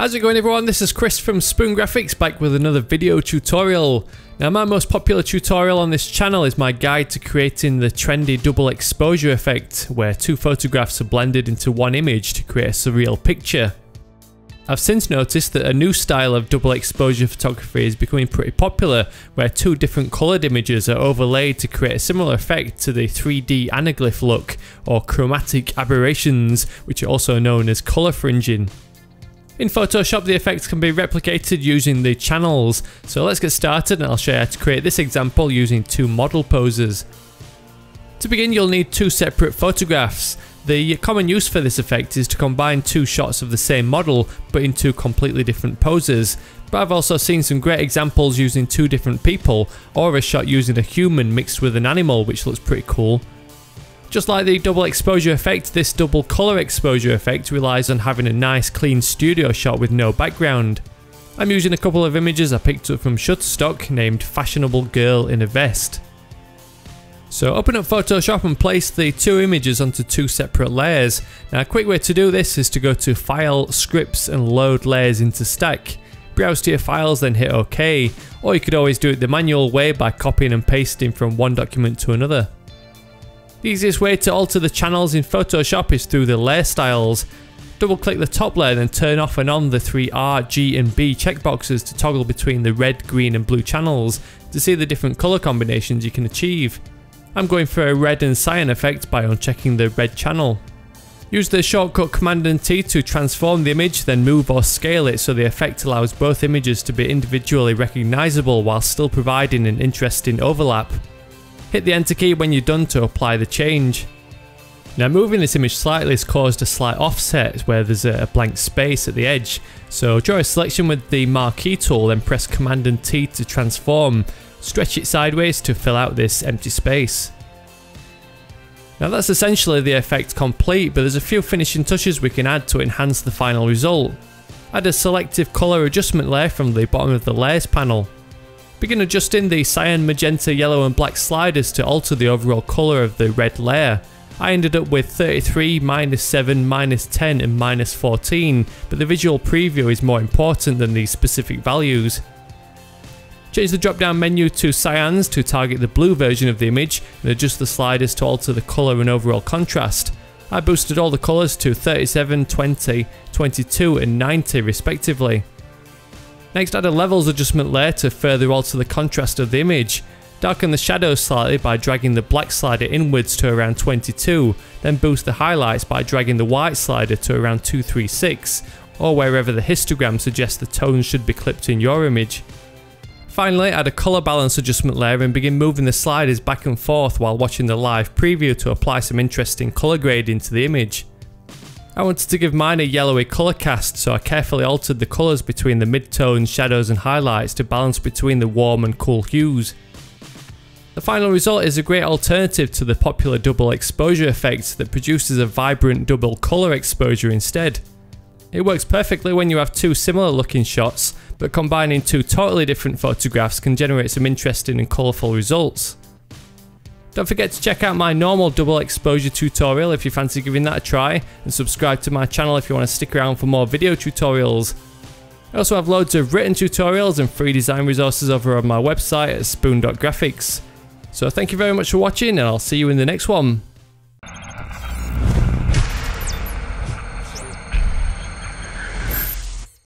How's it going everyone? This is Chris from Spoon Graphics back with another video tutorial. Now my most popular tutorial on this channel is my guide to creating the trendy double exposure effect where two photographs are blended into one image to create a surreal picture. I've since noticed that a new style of double exposure photography is becoming pretty popular where two different coloured images are overlaid to create a similar effect to the 3D anaglyph look or chromatic aberrations which are also known as colour fringing. In Photoshop the effects can be replicated using the channels, so let's get started and I'll show you how to create this example using two model poses. To begin you'll need two separate photographs. The common use for this effect is to combine two shots of the same model but in two completely different poses. But I've also seen some great examples using two different people or a shot using a human mixed with an animal which looks pretty cool. Just like the double exposure effect, this double colour exposure effect relies on having a nice clean studio shot with no background. I'm using a couple of images I picked up from Shutterstock named Fashionable Girl in a Vest. So open up Photoshop and place the two images onto two separate layers. Now a quick way to do this is to go to File, Scripts and load layers into Stack. Browse to your files then hit OK, or you could always do it the manual way by copying and pasting from one document to another. The easiest way to alter the channels in Photoshop is through the layer styles. Double click the top layer then turn off and on the three R, G and B checkboxes to toggle between the red, green and blue channels to see the different colour combinations you can achieve. I'm going for a red and cyan effect by unchecking the red channel. Use the shortcut Command and T to transform the image, then move or scale it so the effect allows both images to be individually recognisable while still providing an interesting overlap. Hit the enter key when you're done to apply the change. Now moving this image slightly has caused a slight offset where there's a blank space at the edge. So draw a selection with the marquee tool then press command and T to transform. Stretch it sideways to fill out this empty space. Now that's essentially the effect complete but there's a few finishing touches we can add to enhance the final result. Add a selective colour adjustment layer from the bottom of the layers panel. Begin adjusting the cyan, magenta, yellow and black sliders to alter the overall colour of the red layer. I ended up with 33, minus 7, minus 10 and minus 14, but the visual preview is more important than these specific values. Change the drop down menu to cyans to target the blue version of the image and adjust the sliders to alter the colour and overall contrast. I boosted all the colours to 37, 20, 22 and 90 respectively. Next add a levels adjustment layer to further alter the contrast of the image. Darken the shadows slightly by dragging the black slider inwards to around 22, then boost the highlights by dragging the white slider to around 236, or wherever the histogram suggests the tones should be clipped in your image. Finally, add a colour balance adjustment layer and begin moving the sliders back and forth while watching the live preview to apply some interesting colour grading to the image. I wanted to give mine a yellowy colour cast so I carefully altered the colours between the mid-tones, shadows and highlights to balance between the warm and cool hues. The final result is a great alternative to the popular double exposure effect that produces a vibrant double colour exposure instead. It works perfectly when you have two similar looking shots, but combining two totally different photographs can generate some interesting and colourful results. Don't forget to check out my normal double exposure tutorial if you fancy giving that a try and subscribe to my channel if you want to stick around for more video tutorials. I also have loads of written tutorials and free design resources over on my website at spoon.graphics. So thank you very much for watching and I'll see you in the next one.